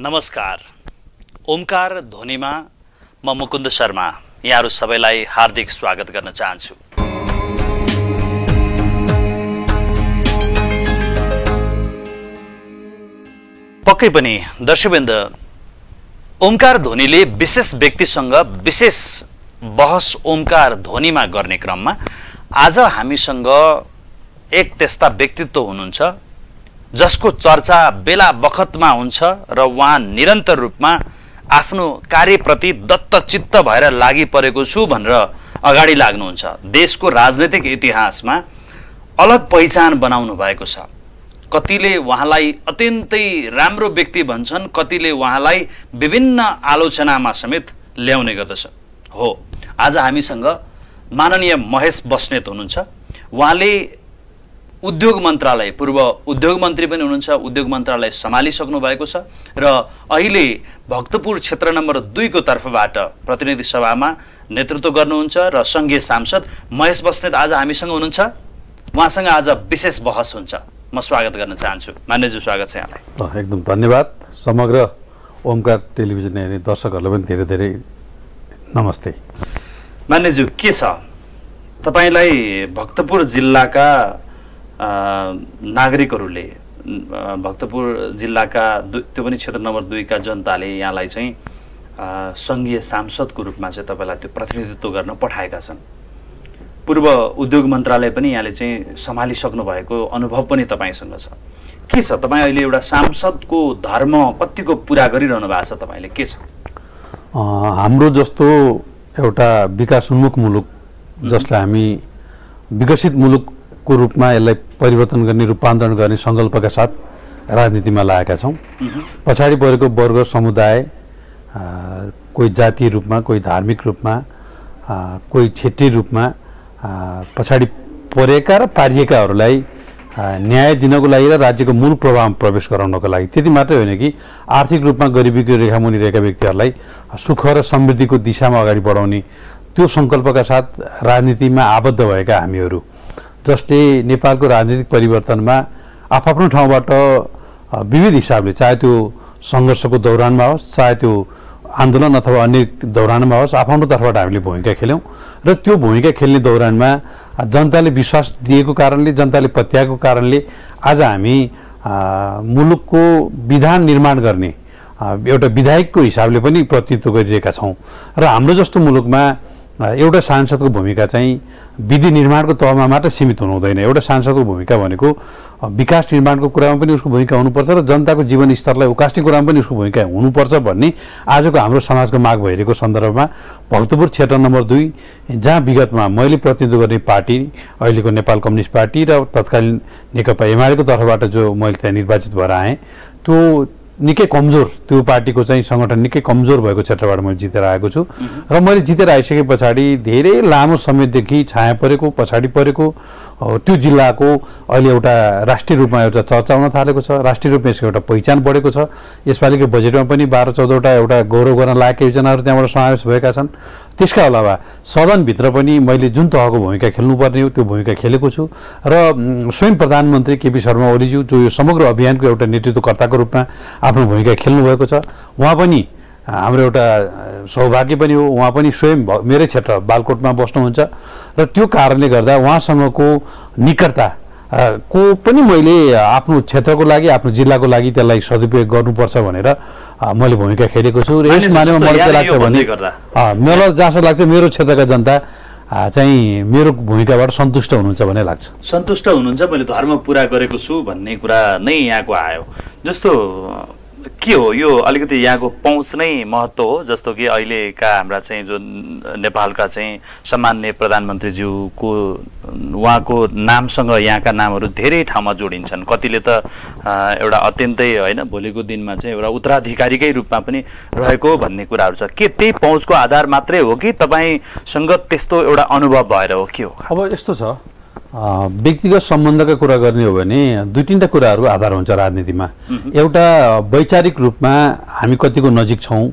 नमस्कार। ओमकार ध्वनिमा म मुकुन्द शर्मा यहाँहरू सबैलाई हार्दिक स्वागत गर्न चाहन्छु। पक्कै पनि दर्शकवृन्द ओमकार ध्वनिले विशेष व्यक्तिसँग विशेष बहस ओमकार ध्वनिमा गर्ने क्रममा आज हामीसँग एक त्यस्ता व्यक्तित्व हुनुहुन्छ। जसको चर्चा बेला बखतमा हुन्छ र उहाँ निरन्तर रूपमा आफ्नो कार्यप्रति दत्तचित्त भएर लागि परेको छु भनेर अगाडि लाग्नुहुन्छ। देशको राजनैतिक इतिहासमा अलग पहिचान बनाउनु भएको छ। कतिले उहाँलाई अत्यन्तै राम्रो व्यक्ति भन्छन् कतिले उहाँलाई विभिन्न आलोचनामा समेत ल्याउने गर्दछ। हो आज हामीसँग माननीय महेश बस्नेत हुनुहुन्छ। उहाँले उद्योग मन्त्रालय पूर्व उद्योग मन्त्री पनि हुनुहुन्छ उद्योग मन्त्रालय सम्हालिसक्नु भएको छ र अहिले भक्तपुर क्षेत्र नम्बर दुईको तर्फबाट प्रतिनिधि सभामा नेतृत्व गर्नुहुन्छ र सङ्घीय सांसद महेश बस्नेत आज हामीसँग हुनुहुन्छ। उहाँसँग आज विशेष बहस हुन्छ। म स्वागत गर्न चाहन्छु। मान्यज्यू स्वागत छ यहाँलाई। एकदम धन्यवाद। समग्र ओमकार टेलिभिजन हेर्ने दर्शकहरूलाई पनि धेरै धेरै नमस्ते। मान्यज्यू के छ? तपाईँलाई भक्तपुर जिल्लाका नागरिकहरूले भक्तपुर जिल्लाका त्यो पनि क्षेत्र नम्बर दुईका जनताले यहाँलाई चाहिँ सङ्घीय सांसदको रूपमा चाहिँ तपाईँलाई त्यो प्रतिनिधित्व गर्न पठाएका छन्। पूर्व उद्योग मन्त्रालय पनि यहाँले चाहिँ सम्हालिसक्नु भएको अनुभव पनि तपाईँसँग छ। के छ? तपाईँ अहिले एउटा सांसदको धर्म कतिको पुरा गरिरहनु भएको छ तपाईँले? के छ? हाम्रो जस्तो एउटा विकासोन्मुख मुलुक जसलाई हामी विकसित मुलुकको रूपमा यसलाई परिवर्तन गर्ने रूपान्तरण गर्ने सङ्कल्पका साथ राजनीतिमा लागेका छौँ। पछाडि परेको वर्ग समुदाय कोही जातीय रूपमा कोही धार्मिक रूपमा कोही क्षेत्रीय रूपमा पछाडि परेका र पारिएकाहरूलाई न्याय दिनको लागि र राज्यको मूल प्रभावमा प्रवेश गराउनको लागि त्यति मात्रै होइन कि आर्थिक रूपमा गरिबीको रेखामुनि रहेका व्यक्तिहरूलाई सुख र समृद्धिको दिशामा अगाडि बढाउने त्यो सङ्कल्पका साथ राजनीतिमा आबद्ध भएका हामीहरू। जसले नेपालको राजनीतिक परिवर्तनमा आफ्नो ठाउँबाट विविध हिसाबले चाहे त्यो सङ्घर्षको दौरानमा होस् चाहे त्यो आन्दोलन अथवा अन्य दौरानमा होस् आफ्नो तर्फबाट हामीले भूमिका खेल्यौँ। र त्यो भूमिका खेल्ने दौरानमा जनताले विश्वास दिएको कारणले जनताले पत्याएको कारणले आज हामी मुलुकको विधान निर्माण गर्ने एउटा विधायकको हिसाबले पनि प्रतिनिधित्व गरिरहेका छौँ। र हाम्रो जस्तो मुलुकमा एउटा सांसदको भूमिका चाहिँ विधि निर्माणको तहमा मात्र सीमित हुनु हुँदैन। एउटा सांसदको भूमिका भनेको विकास निर्माणको कुरामा पनि उसको भूमिका हुनुपर्छ र जनताको जीवन स्तरलाई उकास्ने कुरामा पनि उसको भूमिका हुनुपर्छ भन्ने आजको हाम्रो समाजको माग भइरहेको सन्दर्भमा भक्तपुर क्षेत्र नम्बर दुई जहाँ विगतमा मैले प्रतिनिधित्व गर्ने पार्टी अहिलेको नेपाल कम्युनिस्ट पार्टी र तत्कालीन नेकपा एमालेको तर्फबाट जो मैले त्यहाँ निर्वाचित भएर आएँ त्यो निकै कमजोर त्यो पार्टीको चाहिँ सङ्गठन निकै कमजोर भएको क्षेत्रबाट मैले जितेर आएको छु। र मैले जितेर आइसके पछाडि धेरै लामो समयदेखि छाया परेको पछाडि परेको त्यो जिल्लाको अहिले एउटा राष्ट्रिय रूपमा एउटा चर्चा हुन थालेको छ। राष्ट्रिय रूपमा यसको एउटा पहिचान बढेको छ। यसपालिको बजेटमा पनि बाह्र चौधवटा एउटा गौरव गर्न लागेका योजनाहरू त्यहाँबाट समावेश भएका छन्। त्यसका अलावा सदनभित्र पनि मैले जुन तहको भूमिका खेल्नुपर्ने हो त्यो भूमिका खेलेको छु। र स्वयं प्रधानमन्त्री केपी शर्मा ओलीज्यू जो यो समग्र अभियानको एउटा नेतृत्वकर्ताको रूपमा आफ्नो भूमिका खेल्नुभएको छ उहाँ पनि हाम्रो एउटा सौभाग्य पनि हो। उहाँ पनि स्वयं मेरै क्षेत्र बालकोटमा बस्नुहुन्छ। र त्यो कारणले गर्दा उहाँसँगको निकटता को पनि मैले आफ्नो क्षेत्रको लागि आफ्नो जिल्लाको लागि त्यसलाई सदुपयोग गर्नुपर्छ भनेर मैले भूमिका खेलेको छु र यस मानेमा मलाई के लाग्छ भने मलाई जस्तो लाग्छ मेरो क्षेत्रका जनता चाहिँ मेरो भूमिकाबाट सन्तुष्ट हुनुहुन्छ भन्ने लाग्छ। सन्तुष्ट हुनुहुन्छ मैले धर्म पुरा गरेको छु भन्ने कुरा नै यहाँको आयो। जस्तो के हो? यो अलिकति यहाँको पहुँच नै महत्त्व हो जस्तो कि अहिलेका हाम्रा चाहिँ जो नेपालका चाहिँ सम्मान्य प्रधानमन्त्रीज्यूको उहाँको नामसँग यहाँका नामहरू धेरै ठाउँमा जोडिन्छन्। कतिले त एउटा अत्यन्तै होइन भोलिको दिनमा चाहिँ एउटा उत्तराधिकारीकै रूपमा पनि रहेको भन्ने कुराहरू छ। के त्यही पहुँचको आधार मात्रै हो कि तपाईँसँग त्यस्तो एउटा अनुभव भएर हो? के हो? अब यस्तो छ व्यक्तिगत सम्बन्धका कुरा गर्ने हो भने दुई तिनवटा कुराहरू आधार हुन्छ राजनीतिमा। एउटा वैचारिक रूपमा हामी कतिको नजिक छौँ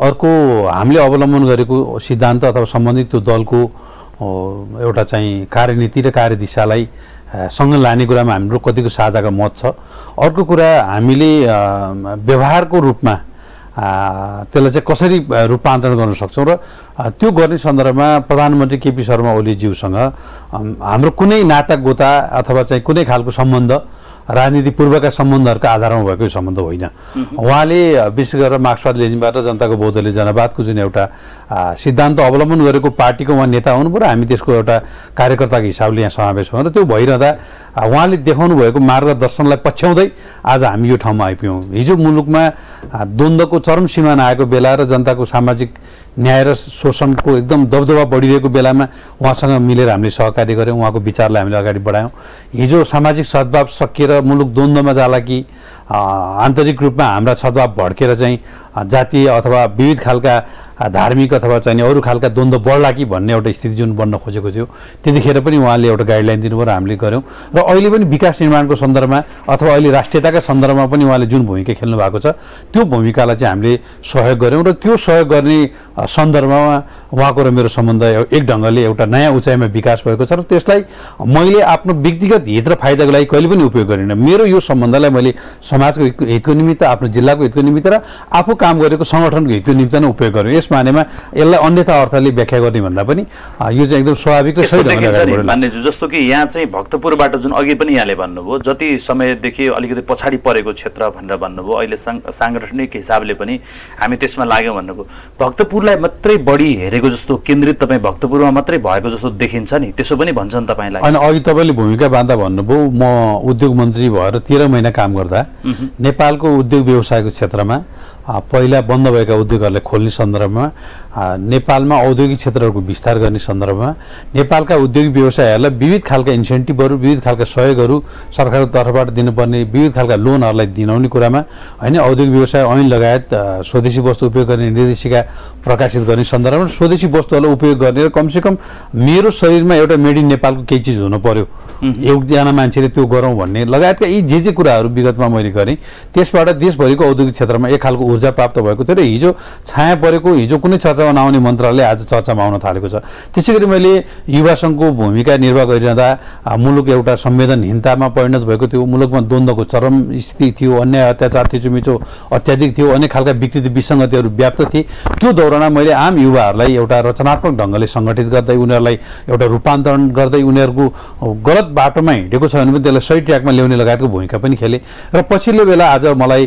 अर्को हामीले अवलम्बन गरेको सिद्धान्त अथवा सम्बन्धित त्यो दलको एउटा चाहिँ कार्यनीति र कार्यदिशालाई सँग लाने कुरामा हाम्रो कतिको साझाको मत छ। अर्को कुरा हामीले व्यवहारको रूपमा त्यसलाई चाहिँ कसरी रूपान्तरण गर्न सक्छौँ र त्यो गर्ने सन्दर्भमा प्रधानमन्त्री केपी शर्मा ओलीज्यूसँग हाम्रो कुनै नाता गोता अथवा चाहिँ कुनै खालको सम्बन्ध राजनीति पूर्वका सम्बन्धहरूका आधारमा भएको यो सम्बन्ध होइन। उहाँले विशेष गरेर मार्क्सवाद लेनिनबाट जनताको बौद्धले जनवादको जुन एउटा सिद्धान्त अवलम्बन गरेको पार्टीको उहाँ नेता हुनुभयो र हामी त्यसको एउटा कार्यकर्ताको हिसाबले यहाँ समावेश भयौँ र त्यो भइरहँदा उहाँले देखाउनु भएको मार्गदर्शनलाई पछ्याउँदै आज हामी यो ठाउँमा आइपुग्यौँ। हिजो मुलुकमा द्वन्द्वको चरम सीमाना आएको बेला र जनताको सामाजिक न्याय र शोषणको एकदम दबदबा बढिरहेको बेलामा उहाँसँग मिलेर हामीले सहकार्य गऱ्यौँ उहाँको विचारलाई हामीले अगाडि बढायौँ। हिजो सामाजिक सद्भाव सकिएर मुलुक द्वन्द्वमा जाला कि आन्तरिक रूपमा हाम्रा सद्भाव भड्केर चाहिँ जातीय अथवा विविध खालका धार्मिक अथवा चाहिँ अरू खालका द्वन्द्व बढ्ला कि भन्ने एउटा स्थिति जुन बन्न खोजेको थियो त्यतिखेर पनि उहाँले एउटा गाइडलाइन दिनुभयो र हामीले गऱ्यौँ। र अहिले पनि विकास निर्माणको सन्दर्भमा अथवा अहिले राष्ट्रियताका सन्दर्भमा पनि उहाँले जुन भूमिका खेल्नु भएको छ त्यो भूमिकालाई चाहिँ हामीले सहयोग गऱ्यौँ र त्यो सहयोग गर्ने सन्दर्भमा उहाँको र मेरो सम्बन्ध एक ढङ्गले एउटा नयाँ उचाइमा विकास भएको छ र त्यसलाई मैले आफ्नो व्यक्तिगत हित र फाइदाको लागि कहिले पनि उपयोग गरिनँ। मेरो यो सम्बन्धलाई मैले समाजको हितको निमित्त आफ्नो जिल्लाको हितको निमित्त र आफू काम गरेको सङ्गठनको हितको निमित्त नै उपयोग गरेँ यस मानेमा यसलाई अन्यथा अर्थले व्याख्या गर्ने भन्दा पनि यो चाहिँ एकदम स्वाभाविक र मान्यज्यू जस्तो कि यहाँ चाहिँ भक्तपुरबाट जुन अघि पनि यहाँले भन्नुभयो जति समयदेखि अलिकति पछाडि परेको क्षेत्र भनेर भन्नुभयो अहिले साङ साङ्गठनिक हिसाबले पनि हामी त्यसमा लाग्यौँ भन्नुभयो। भक्तपुरलाई मात्रै बढी हेरेको जस्तो केन्द्रित तपाईँ भक्तपुरमा मात्रै भएको जस्तो देखिन्छ नि। त्यसो पनि भन्छन् तपाईँलाई। अनि अघि तपाईँले भूमिका बाँध्दा भन्नुभयो म उद्योग मन्त्री भएर तेह्र महिना काम गर्दा नेपालको उद्योग व्यवसायको क्षेत्रमा पहिला बन्द भएका उद्योगहरूलाई खोल्ने सन्दर्भमा नेपालमा औद्योगिक क्षेत्रहरूको विस्तार गर्ने सन्दर्भमा नेपालका उद्योगिक व्यवसायहरूलाई विविध खालका इन्सेन्टिभहरू विविध खालका सहयोगहरू सरकारको तर्फबाट दिनुपर्ने विविध खालका लोनहरूलाई दिनाउने कुरामा होइन औद्योगिक व्यवसाय ऐन लगायत स्वदेशी वस्तु उपयोग गर्ने निर्देशिका प्रकाशित गर्ने सन्दर्भमा स्वदेशी वस्तुहरूलाई उपयोग गर्ने र कमसेकम मेरो शरीरमा एउटा मेड इन नेपालको केही चिज हुनु पर्यो एकजना मान्छेले त्यो गरौँ भन्ने लगायतका यी जे जे कुराहरू विगतमा मैले गरेँ त्यसबाट देशभरिको औद्योगिक क्षेत्रमा एक खालको ऊर्जा प्राप्त भएको थियो र हिजो छाया परेको हिजो कुनै नआउने मन्त्रालय आज चर्चामा आउन थालेको छ। त्यसै गरी मैले युवा सङ्घको भूमिका निर्वाह गरिरहँदा मुलुक एउटा संवेदनहीनतामा परिणत भएको थियो। मुलुकमा द्वन्द्वको चरम स्थिति थियो अन्याय अत्याचार थिचोमिचो अत्याधिक थियो अनेक खालका विकृति विसङ्गतिहरू व्याप्त थिए। त्यो दौरानमा मैले आम युवाहरूलाई एउटा रचनात्मक ढङ्गले सङ्गठित गर्दै उनीहरूलाई एउटा रूपान्तरण गर्दै उनीहरूको गलत बाटोमा हिँडेको छ भने पनि त्यसलाई सही ट्र्याकमा ल्याउने लगायतको भूमिका पनि खेलेँ। र पछिल्लो बेला आज मलाई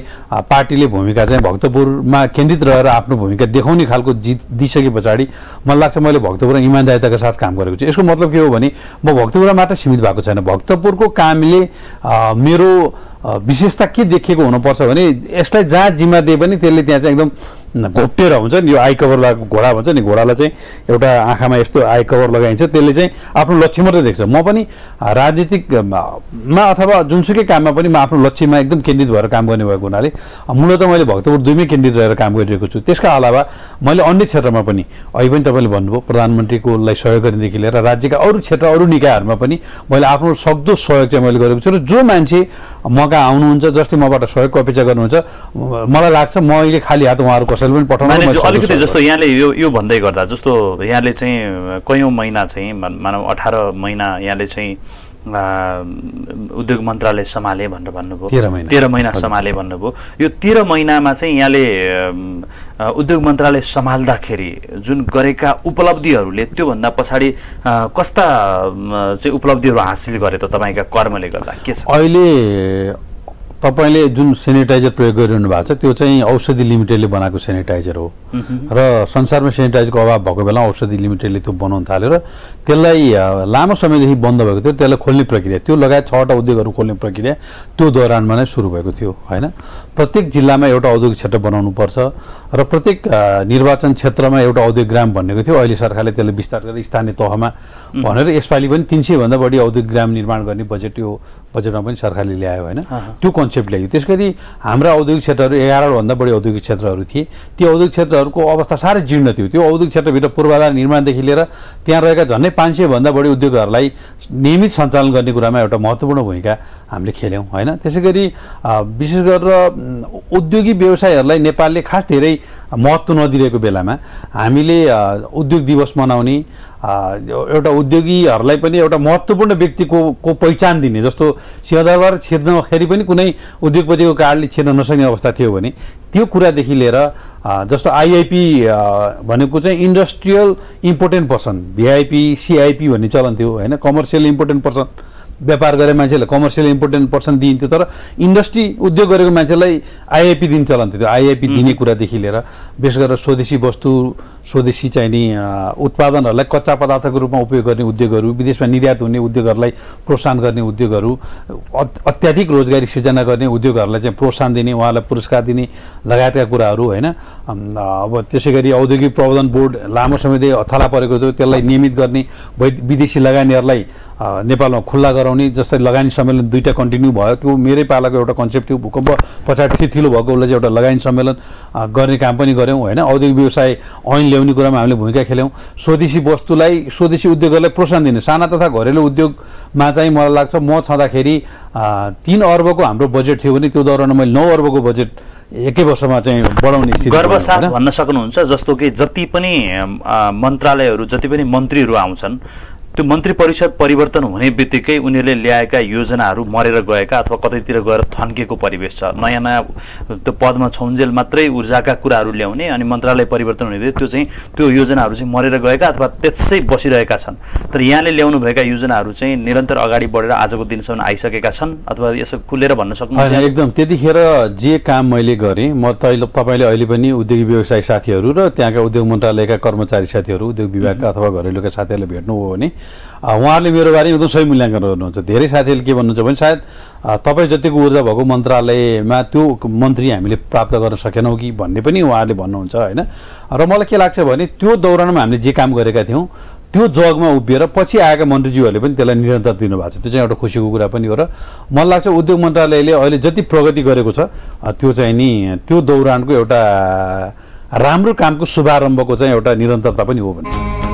पार्टीले भूमिका चाहिँ भक्तपुरमा केन्द्रित रहेर आफ्नो भूमिका देखाउने खालको जि दिइसके पछाडि मलाई लाग्छ मैले भक्तपुरमा इमान्दारिताका साथ काम गरेको छु। यसको मतलब के हो भने म भक्तपुरमा मात्र सीमित भएको छैन। भक्तपुरको कामले मेरो विशेषता के देखिएको हुनुपर्छ भने यसलाई जहाँ जिम्मा दिए पनि त्यसले त्यहाँ चाहिँ एकदम घोप्टिएर हुन्छ नि यो आई कभर लगाएको घोडा भन्छ नि घोडालाई चाहिँ एउटा आँखामा यस्तो आई कभर लगाइन्छ त्यसले चाहिँ आफ्नो लक्ष्य मात्रै देख्छ। म पनि आ, राजनीतिक आ, मा अथवा जुनसुकै काममा पनि म आफ्नो लक्ष्यमा एकदम केन्द्रित भएर काम गर्ने भएको हुनाले मूलत मैले भक्तपुर दुईमै केन्द्रित रहेर काम गरिरहेको छु। त्यसका अलावा मैले अन्य क्षेत्रमा पनि अहिले पनि तपाईँले भन्नुभयो प्रधानमन्त्रीकोलाई सहयोग गर्नेदेखि लिएर राज्यका अरू क्षेत्र अरू निकायहरूमा पनि मैले आफ्नो सक्दो सहयोग चाहिँ मैले गरेको छु। र जो मान्छे म कहाँ आउनुहुन्छ जसले मबाट सहयोगको अपेक्षा गर्नुहुन्छ। मलाई लाग्छ म अहिले खाली हात उहाँहरू कसैले पनि पठाउनु अलिकति जस्तो यहाँले यो यो भन्दै गर्दा जस्तो यहाँले चाहिँ कैयौँ महिना चाहिँ मान- मानव अठार महिना यहाँले चाहिँ उद्योग मन्त्रालय सम्हाले भनेर भन्नुभयो। तेह्र महिना। सम्हाले भन्नुभयो। यो तेह्र महिनामा चाहिँ यहाँले उद्योग मन्त्रालय सम्हाल्दाखेरि जुन गरेका उपलब्धिहरूले त्योभन्दा पछाडि कस्ता चाहिँ उपलब्धिहरू हासिल गरे त तपाईँका कर्मले गर्दा के छ? अहिले तपाईँले जुन सेनिटाइजर प्रयोग गरिरहनु भएको छ त्यो चाहिँ औषधि लिमिटेडले बनाएको सेनिटाइजर हो। र संसारमा सेनिटाइजरको अभाव भएको बेला औषधि लिमिटेडले त्यो बनाउन थाल्यो र त्यसलाई लामो समयदेखि बन्द भएको थियो त्यसलाई खोल्ने प्रक्रिया। त्यो लगायत छवटा उद्योगहरू खोल्ने प्रक्रिया त्यो दौरानमा नै सुरु भएको थियो होइन? प्रत्येक जिल्लामा एउटा औद्योगिक क्षेत्र बनाउनु पर्छ र प्रत्येक निर्वाचन क्षेत्रमा एउटा औद्योगिक ग्राम भन्नेको थियो। अहिले सरकारले त्यसलाई विस्तार गरेर स्थानीय तहमा भनेर यसपालि पनि तिन सयभन्दा बढी औद्योगिक ग्राम निर्माण गर्ने बजेट यो बजेटमा पनि सरकारले ल्यायो होइन। त्यो कन्सेप्ट ल्यायो। त्यस गरी हाम्रा औद्योगिक क्षेत्रहरू एघारवटा बढी औद्योगिक क्षेत्रहरू थिए। ती औद्योगिक क्षेत्रहरूको अवस्था साह्रै जीर्ण थियो। त्यो औद्योगिक क्षेत्रभित्र पूर्वाधार निर्माणदेखि लिएर त्यहाँ रहेका झन्डै पाँच सयभन्दा बढी उद्योगहरूलाई नियमित सञ्चालन गर्ने कुरामा एउटा महत्त्वपूर्ण भूमिका हामीले खेल्यौँ होइन? त्यसै गरी विशेष गरेर उद्योगिक व्यवसायहरूलाई नेपालले खास धेरै महत्त्व नदिरहेको बेलामा हामीले उद्योग दिवस मनाउने एउटा उद्योगीहरूलाई पनि एउटा महत्त्वपूर्ण व्यक्तिको को पहिचान दिने जस्तो सिंहदरबार छिर्दाखेरि पनि कुनै उद्योगपतिको कार्डले छिर्न नसक्ने अवस्था थियो भने त्यो कुरादेखि लिएर जस्तो आइआइपी भनेको चाहिँ industrial important person VIP CIP भन्ने चलन थियो होइन? Commercial important person. व्यापार गरे मान्छेलाई कमर्सियल इम्पोर्टेन्ट पर्सन दिइन्थ्यो तर इन्डस्ट्री उद्योग गरेको मान्छेलाई आइआइपी दिन चलन थियो त्यो आइआइपी दिने कुरादेखि लिएर विशेष गरेर स्वदेशी वस्तु स्वदेशी चाहिने उत्पादनहरूलाई कच्चा पदार्थको रूपमा उपयोग गर्ने उद्योगहरू विदेशमा निर्यात हुने उद्योगहरूलाई प्रोत्साहन गर्ने उद्योगहरू अत- अत्याधिक रोजगारी सिर्जना गर्ने उद्योगहरूलाई चाहिँ प्रोत्साहन दिने उहाँलाई पुरस्कार दिने लगायतका कुराहरू होइन? अब त्यसै गरी औद्योगिक प्रबन्धन बोर्ड लामो समयदेखि थला परेको थियो त्यसलाई नियमित गर्ने विदेशी लगानीहरूलाई नेपालमा खुल्ला गराउने जस्तै लगानी सम्मेलन दुईवटा कन्टिन्यू भयो। त्यो मेरै पालाको एउटा कन्सेप्ट थियो। भूकम्प पछाडि थिथिलो भएको उसलाई चाहिँ एउटा लगानी सम्मेलन गर्ने काम पनि गऱ्यौँ होइन? औद्योगिक व्यवसाय ऐन ल्याउने कुरामा हामीले भूमिका खेल्यौँ। स्वदेशी वस्तुलाई स्वदेशी उद्योगहरूलाई प्रोत्साहन दिने साना तथा घरेलु उद्योगमा चाहिँ मलाई लाग्छ म छँदाखेरि तिन अर्बको हाम्रो बजेट थियो भने त्यो दौरानमा मैले नौ अर्बको बजेट एकै वर्षमा चाहिँ बढाउने स्थिति गर्व बनाएको, साथ होइन? भन्न सक्नुहुन्छ जस्तो कि जति पनि मन्त्रालयहरू जति पनि मन्त्रीहरू आउँछन् त्यो मन्त्री परिषद परिवर्तन हुने बित्तिकै उनीहरूले ल्याएका योजनाहरू मरेर गएका अथवा कतैतिर गएर थन्किएको परिवेश छ। नयाँ नयाँ त्यो पदमा छौन्जेल मात्रै ऊर्जाका कुराहरू ल्याउने अनि मन्त्रालय परिवर्तन हुने बित्तिकै त्यो चाहिँ त्यो योजनाहरू चाहिँ मरेर गएका अथवा त्यसै बसिरहेका छन्। तर यहाँले ल्याउनुभएका योजनाहरू चाहिँ निरन्तर अगाडि बढेर आजको दिनसम्म आइसकेका छन् अथवा यसो खुलेर भन्न सक्नुहुन्छ? एकदम। त्यतिखेर जे काम मैले गरेँ म तैले तपाईँले अहिले पनि उद्योगी व्यवसाय साथीहरू र त्यहाँका उद्योग मन्त्रालयका कर्मचारी साथीहरू उद्योग विभागका अथवा घरेलुका साथीहरूले भेट्नु हो भने उहाँहरूले मेरो बारेमा एकदम सही मूल्याङ्कन गर्नुहुन्छ। धेरै साथीहरूले के भन्नुहुन्छ भने सायद तपाईँ जतिको ऊर्जा भएको मन्त्रालयमा त्यो मन्त्री हामीले प्राप्त गर्न सकेनौँ कि भन्ने पनि उहाँहरूले भन्नुहुन्छ होइन? र मलाई के लाग्छ भने त्यो दौरानमा हामीले जे काम गरेका थियौँ त्यो जगमा उभिएर पछि आएका मन्त्रीज्यूहरूले पनि त्यसलाई निरन्तर दिनुभएको छ। त्यो चाहिँ एउटा खुसीको कुरा पनि हो र मलाई लाग्छ उद्योग मन्त्रालयले अहिले जति प्रगति गरेको छ त्यो चाहिँ नि त्यो दौरानको एउटा राम्रो कामको शुभारम्भको चाहिँ एउटा निरन्तरता पनि हो भने